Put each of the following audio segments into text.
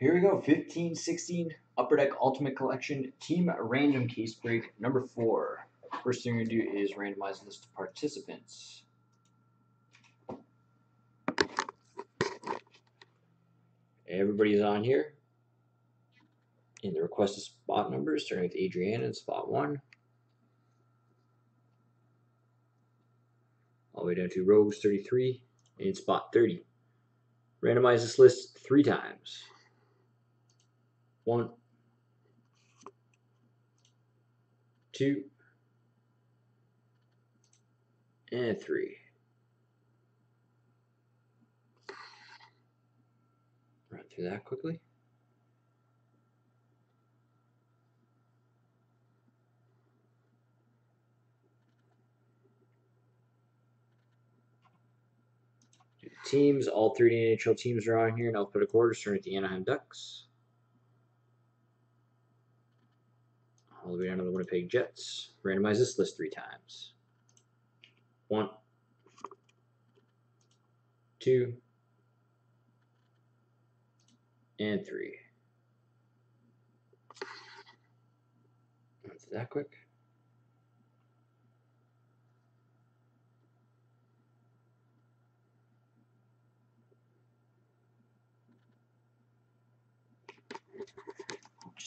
Here we go. 15, 16 Upper Deck Ultimate Collection Team Random Case Break number four. First thing we're going to do is randomize list of participants. Everybody's on here. And the requested spot numbers, starting with Adriana in spot one. All the way down to Rose 33 in spot 30. Randomize this list three times. One, two, and three. Run through that quickly. teams. All 30 NHL teams are on here and I'll in alphabetical order, starting with the Anaheim Ducks. All the way down to the Winnipeg Jets. Randomize this list three times. One, two, and three. That's that quick.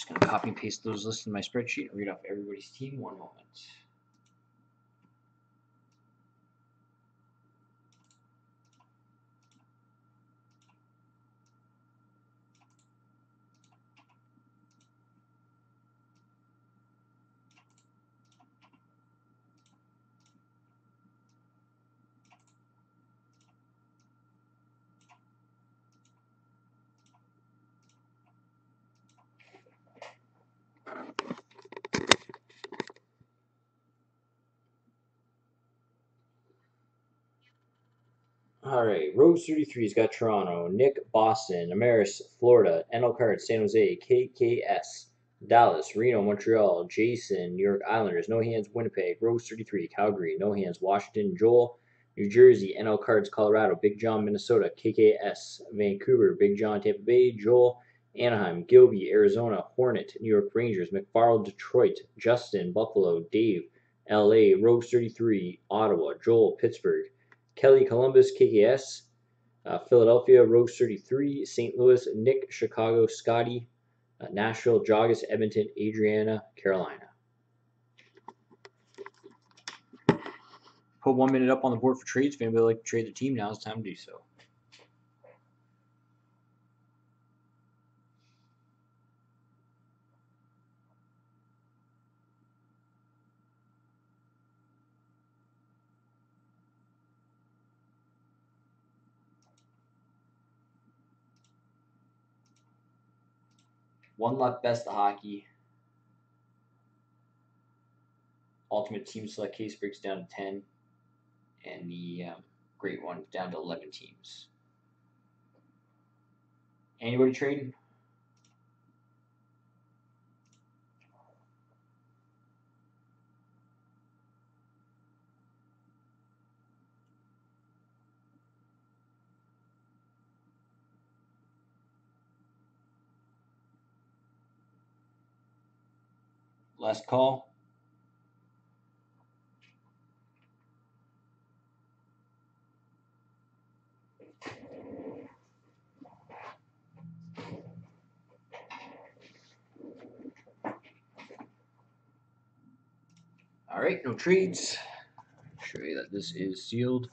Just going to copy and paste those lists in my spreadsheet and read off everybody's team one moment. Right, Rose 33's got Toronto, Nick Boston, Amaris Florida, NL Card San Jose, KKS, Dallas, Reno, Montreal, Jason, New York Islanders, No Hands Winnipeg, Rose 33, Calgary, No Hands Washington, Joel, New Jersey, NL Cards Colorado, Big John Minnesota, KKS, Vancouver, Big John Tampa Bay, Joel, Anaheim, Gilby, Arizona, Hornet, New York Rangers, McFarland, Detroit, Justin, Buffalo, Dave, LA, Rose 33, Ottawa, Joel, Pittsburgh, Kelly Columbus, KKS, uh, Philadelphia, Rose 33, St. Louis, Nick, Chicago, Scotty, uh, Nashville, Joggis, Edmonton, Adriana, Carolina. Put one minute up on the board for trades. If anybody would like to trade the team, now is time to do so. One left best of hockey. Ultimate team select case breaks down to 10. And the um, great one down to 11 teams. Anybody trading? Last call. All right, no trades. Show you that this is sealed.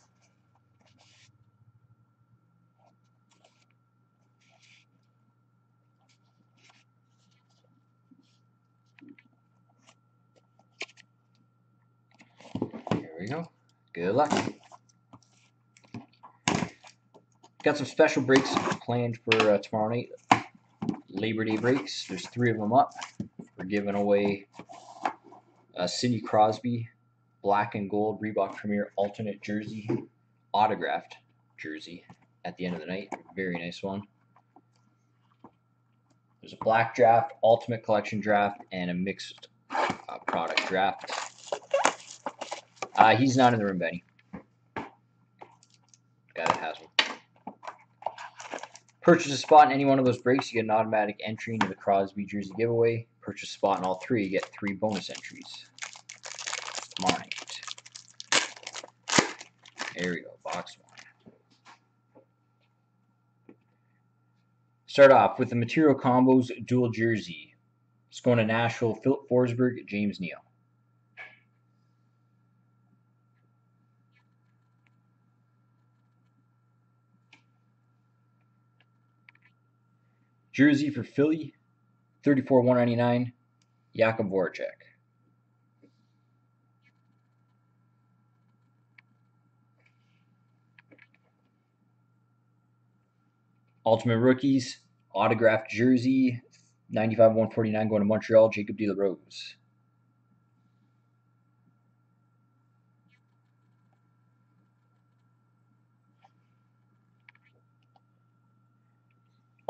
There we go. Good luck. Got some special breaks planned for uh, tomorrow night. Labor Day breaks. There's three of them up. We're giving away a Sidney Crosby black and gold Reebok Premier alternate jersey, autographed jersey at the end of the night. Very nice one. There's a black draft, ultimate collection draft, and a mixed uh, product draft. Uh, he's not in the room, Benny. Guy that has one. Purchase a spot in any one of those breaks, you get an automatic entry into the Crosby jersey giveaway. Purchase a spot in all three, you get three bonus entries. Marnate. There we go, box one. Start off with the Material Combos dual jersey. It's going to Nashville, Filip Forsberg, James Neal. Jersey for Philly, 34 199 Jakub Voracek. Ultimate Rookies, autographed jersey, 95 149 going to Montreal, Jacob De La Rose.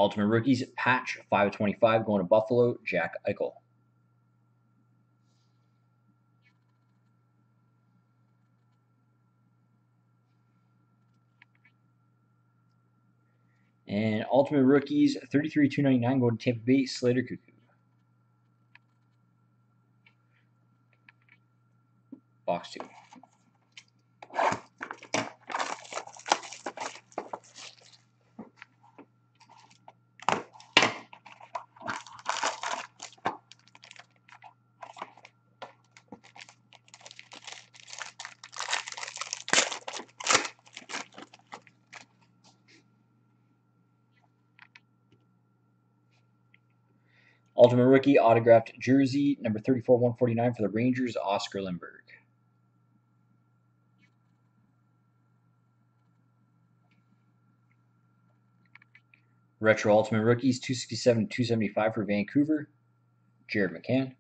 Ultimate Rookies, Patch, 5 of 25, going to Buffalo, Jack Eichel. And Ultimate Rookies, 33 299, going to Tampa Bay, Slater Koekkoek. Box 2. Ultimate Rookie autographed jersey, number 34 149 for the Rangers, Oscar Lindberg. Retro Ultimate Rookies, 267 275 for Vancouver, Jared McCann.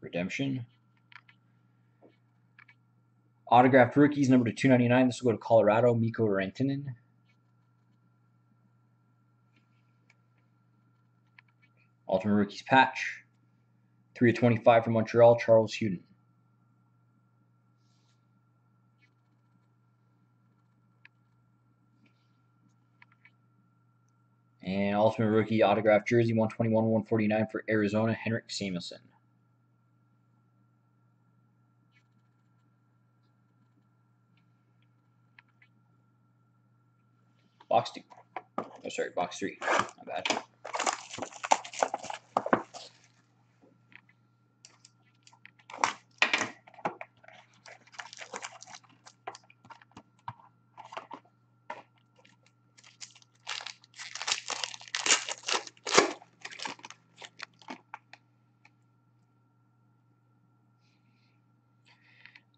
Redemption. Autographed rookies, number to 299. This will go to Colorado, Mikko Rantanen. Ultimate Rookies patch. 3 of 25 for Montreal, Charles Hudon. And Ultimate Rookie autographed jersey, 121 149 for Arizona, Henrik Samuelsson. Box two. Oh, sorry, box three. My bad.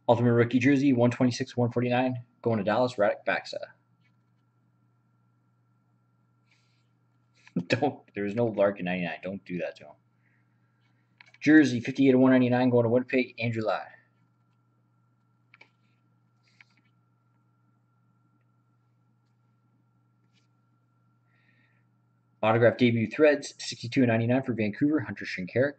Ultimate Rookie Jersey, 126 149, going to Dallas, Radek Faksa. Don't. There's no Larkin 99. Don't do that to him. Jersey 58 to 199 going to Winnipeg. Andrew Ladd. Autograph debut threads 62 99 for Vancouver. Hunter Shinkaruk.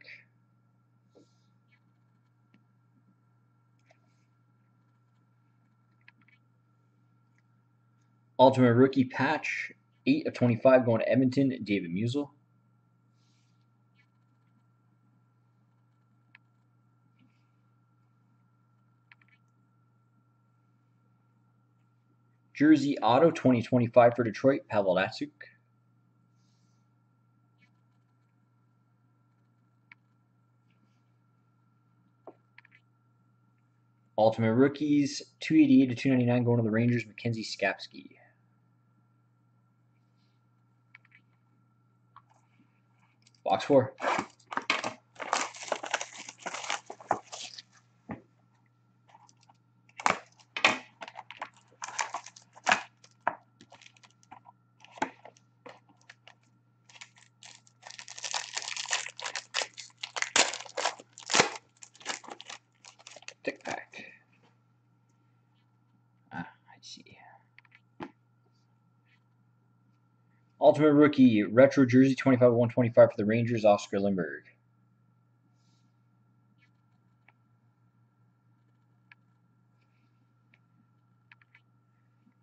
Ultimate rookie patch 8 of 25 going to Edmonton, David Musil. Jersey Auto 2025 for Detroit, Pavel Datsyuk. Ultimate Rookies, 288 to 299 going to the Rangers, Mackenzie Skapski. Box four. Tick pack. Ah, I see. Ultimate Rookie, Retro Jersey 25 125 for the Rangers, Oscar Lindberg.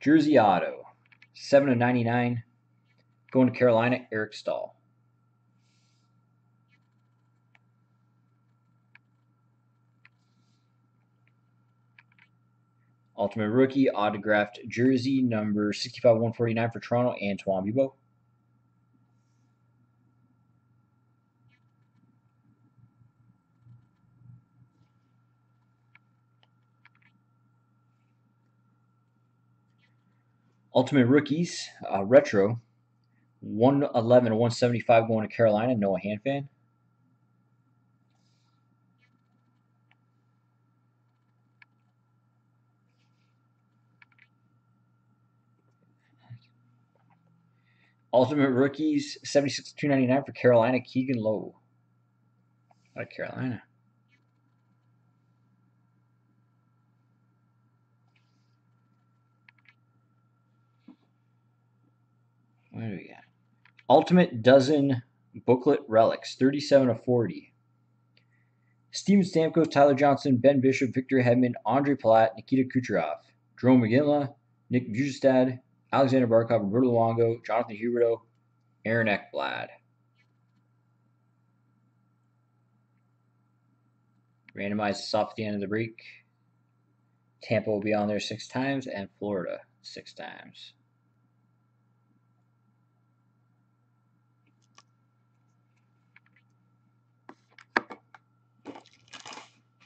Jersey Auto, 7 of 99, going to Carolina, Eric Staal. Ultimate Rookie, autographed jersey number 65 149 for Toronto, Antoine Bibeau. Ultimate Rookies, uh, Retro, 111 175 going to Carolina, Noah Hanifin. Ultimate Rookies, 76 299 for Carolina, Keegan Lowe. Out of Carolina. What do we got? Ultimate Dozen Booklet Relics, 37 of 40. Steven Stamkos, Tyler Johnson, Ben Bishop, Victor Hedman, Andre Palat, Nikita Kucherov, Jerome McGinley, Nick Bjugstad, Alexander Barkov, Roberto Luongo, Jonathan Huberdeau, Aaron Ekblad. Randomized off at the end of the break. Tampa will be on there six times, and Florida six times.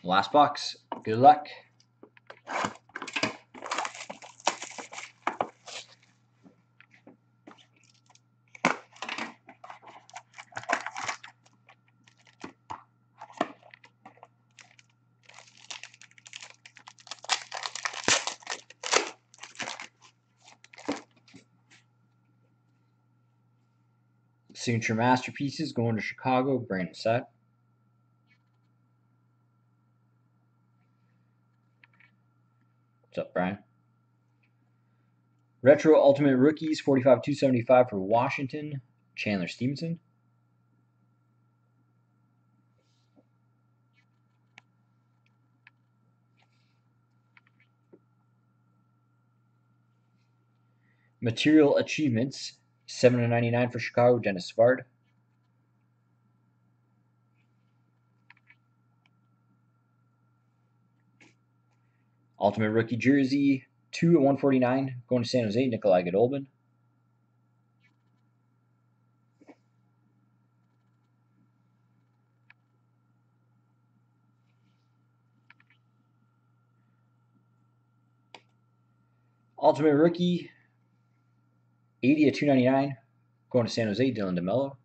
Last box. Good luck. Signature Masterpieces going to Chicago, Brandon Saad. What's up, Brian? Retro Ultimate Rookies, 45 275 for Washington, Chandler Stephenson. Material Achievements, 7 99 for Chicago, Denis Savard. Ultimate Rookie Jersey, 2 at 149, going to San Jose, Nikolai Goldobin. Ultimate Rookie, 80 at 299, going to San Jose, Dylan DeMelo.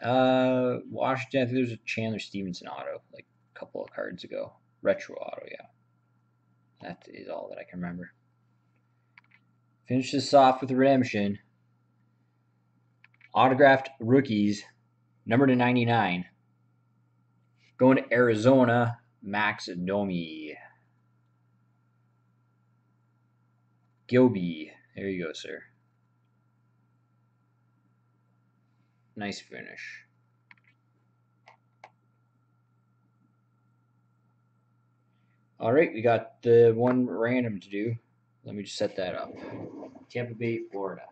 Uh, Washington, I think there's a Chandler Stephenson auto, like a couple of cards ago. Retro auto, yeah. That is all that I can remember. Finish this off with redemption. Autographed rookies, number to 99. Going to Arizona, Max Domi. Gilby. There you go, sir. Nice finish. All right, we got the one random to do. Let me just set that up. Tampa Bay, Florida.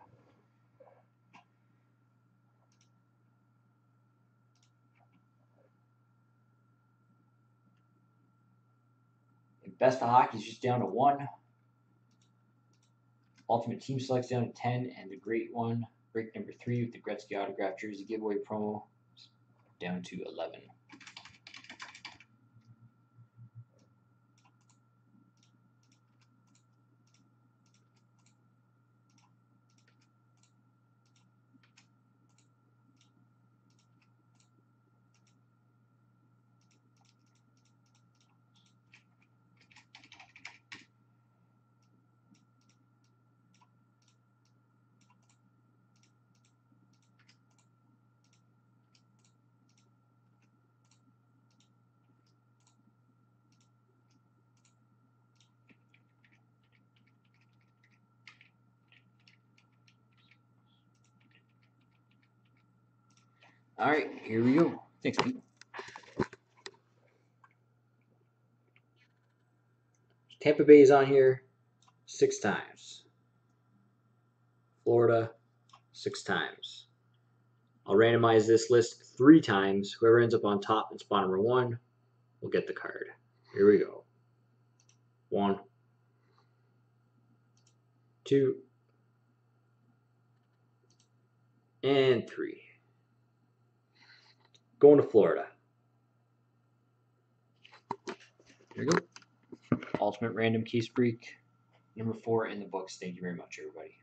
Best of hockey is just down to one. Ultimate Team Selects down to 10, and the great one, break number three with the Gretzky autograph jersey giveaway promo, down to 11. All right, here we go. Thanks, Pete. Tampa Bay is on here. six times. Florida, six times. I'll randomize this list three times. Whoever ends up on top in spot number one will get the card. Here we go. One, two, and three. Going to Florida. There you go. Ultimate random case break number four in the books. Thank you very much, everybody.